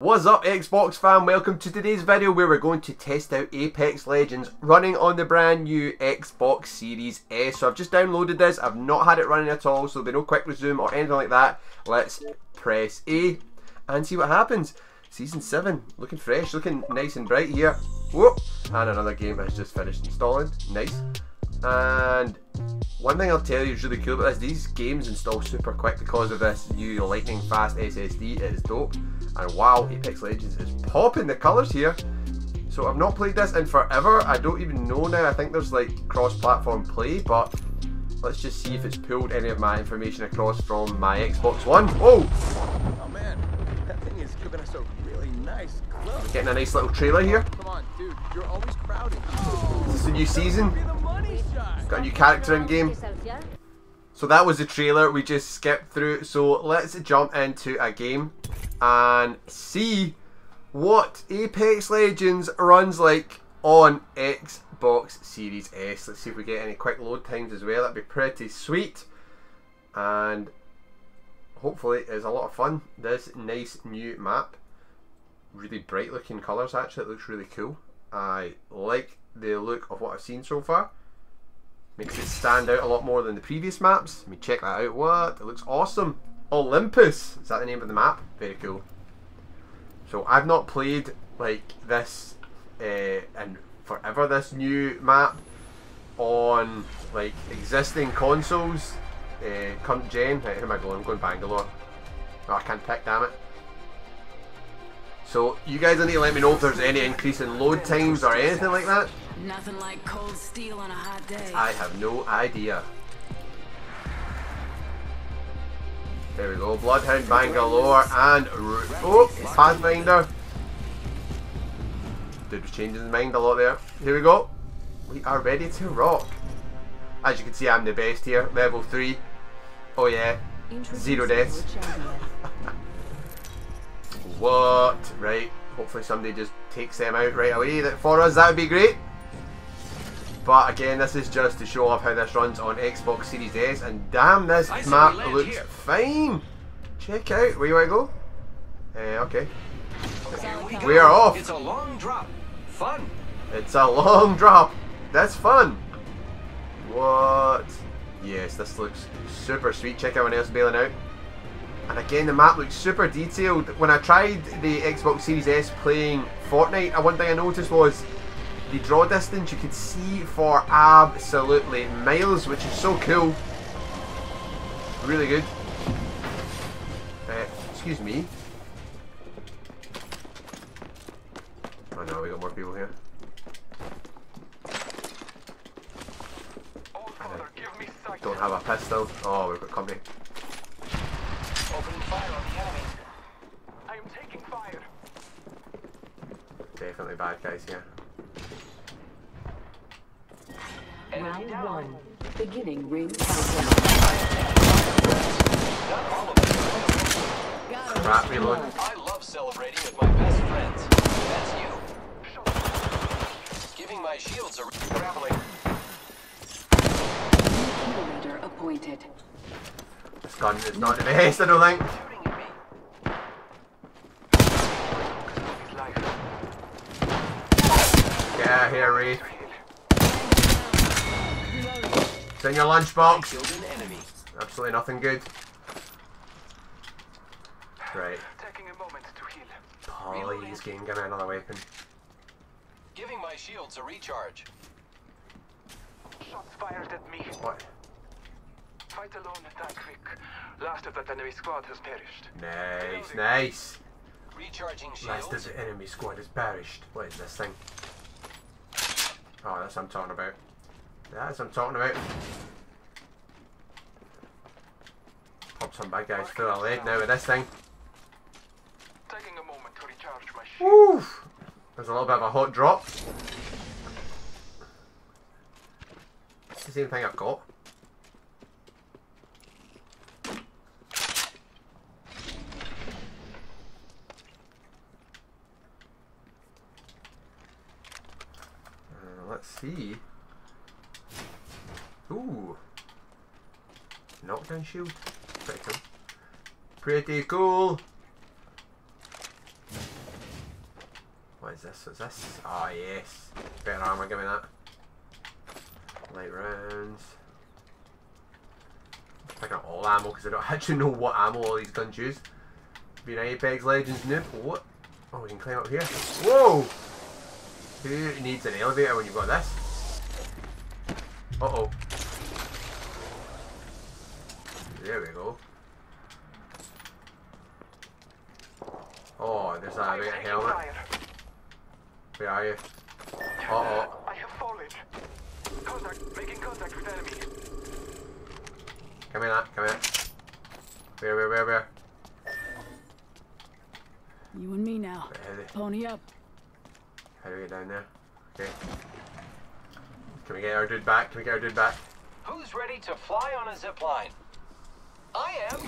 What's up Xbox fam, welcome to today's video where we're going to test out Apex Legends running on the brand new Xbox Series S. So I've just downloaded this, I've not had it running at all, so there'll be no quick resume or anything like that. Let's press A and see what happens. Season 7, looking fresh, looking nice and bright here. Whoop! And another game has just finished installing, nice. And one thing I'll tell you is really cool about this, these games install super quick because of this new lightning fast SSD, it is dope. And wow, Apex Legends is popping the colours here. So I've not played this in forever, I don't even know now, I think there's like cross-platform play, but let's just see if it's pulled any of my information across from my Xbox One. Oh! Oh man, that thing is giving us a really nice glow. Getting a nice little trailer here. Come on, dude, you're always crowded. Is this a new season? Be the money shot. Got a new character in game. So that was the trailer we just skipped through. So let's jump into a game and see what Apex Legends runs like on Xbox Series S. Let's see if we get any quick load times as well. That'd be pretty sweet. And hopefully it's a lot of fun. This nice new map. Really bright looking colours actually. It looks really cool. I like the look of what I've seen so far. Makes it stand out a lot more than the previous maps. Let me check that out. What? It looks awesome. Olympus. Is that the name of the map? Very cool. So I've not played like this uh, in forever. This new map on like existing consoles. Uh, current gen. Right, am I going? I'm going Bangalore. Oh, I can't pick. Damn it. So you guys need to let me know if there's any increase in load times or anything like that. Nothing like cold steel on a hot day. I have no idea. There we go, Bloodhound Bangalore and Ru oh, Pathfinder. Dude was changing his mind a lot there. Here we go. We are ready to rock. As you can see, I'm the best here. Level 3. Oh yeah. Zero deaths. What? Right. Hopefully somebody just takes them out right away that for us. That would be great. But again, this is just to show off how this runs on Xbox Series S. And damn, this I map looks here. fine. Check out. Where you want to go? Uh, okay. We, We are off. It's a long drop. Fun. It's a long drop. That's fun. What? Yes, this looks super sweet. Check out everyone else bailing out. And again, the map looks super detailed. When I tried the Xbox Series S playing Fortnite, one thing I noticed was the draw distance you could see for absolutely miles, which is so cool. Really good. Uh, excuse me. Oh no, we got more people here. Don't have a pistol. Oh, we've got company. Opening fire on the enemy. I am taking fire. Definitely bad guys here. Enemy Round one. Beginning ring countdown. Not all of them. Crap, reload. I love celebrating with my best friends. That's you. Giving my shields a grappling. Kill leader appointed. This gun is not the best, I don't think. Shooting at me. Get out of here, Ray. It's in your lunchbox. Killed an enemy. Absolutely nothing good. Right. Taking a moment to heal. Please, game, give me another weapon. Giving my shields a recharge. Shots fired at me. What? Fight alone, attack quick. Last of that enemy squad has perished. Nice, nice. Recharging Last of the enemy squad has perished. What is this thing? Oh, that's what I'm talking about. That's what I'm talking about. Pop some bad guys full of lead now with this thing. Taking a moment to recharge my shield. Woo! There's a little bit of a hot drop. It's the same thing I've got. Uh, let's see. Ooh. Knockdown shield. Pretty cool. Pretty cool. What is this? What's this? Ah, oh, yes. Better armor, give me that. Light rounds. Picking up all ammo because I don't actually know what ammo all these guns use. Being Apex Legends noob. What? Oh, we can climb up here. Whoa! Who needs an elevator when you've got this? Uh oh. There we go. Oh, there's a big helmet. Where are you? Uh oh. I have fallen. Contact, making contact with enemy. Come here, come here. Where, where, where, where? You and me now. Pony up. How do we get down there? Okay. Can we get our dude back? Can we get our dude back? Who's ready to fly on a zip line? I am.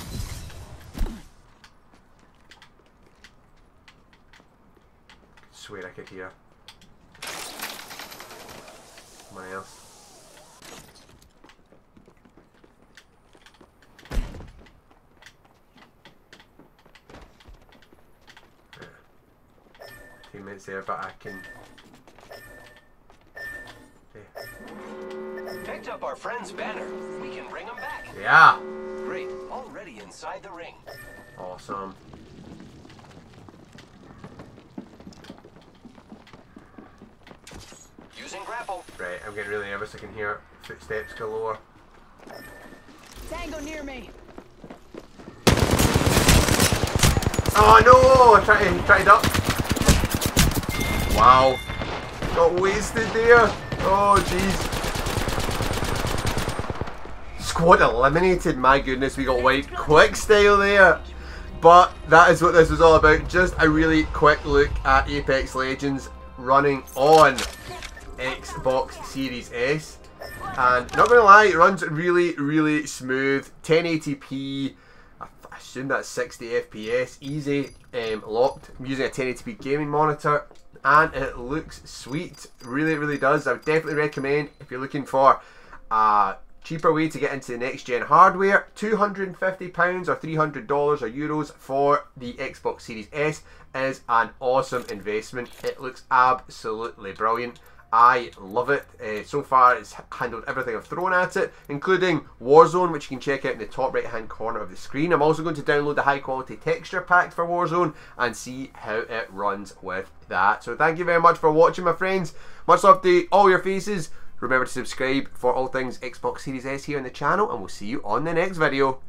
Sweet, I could hear. Someone else. Teammates there, but I can. Okay. Picked up our friend's banner. We can bring him back. Yeah. Great. Already inside the ring. Awesome. Using grapple. Right, I'm getting really nervous. I can hear footsteps galore. Tango near me. Oh no! I tried to tried up. Wow. Got wasted there. Oh jeez. Squad eliminated. My goodness, we got wiped quick style there. But that is what this was all about. Just a really quick look at Apex Legends running on Xbox Series S. And not gonna lie, it runs really, really smooth. 1080p. I assume that's 60 FPS, easy, um, locked. I'm using a 1080p gaming monitor, and it looks sweet. Really, really does. I would definitely recommend if you're looking for a cheaper way to get into the next gen hardware. £250 or $300 or euros for the Xbox Series S is an awesome investment. It looks absolutely brilliant. I love it. Uh, so far, it's handled everything I've thrown at it, including Warzone, which you can check out in the top right hand corner of the screen. I'm also going to download the high quality texture pack for Warzone and see how it runs with that. So, thank you very much for watching, my friends. Much love to all your faces. Remember to subscribe for all things Xbox Series S here on the channel, and we'll see you on the next video.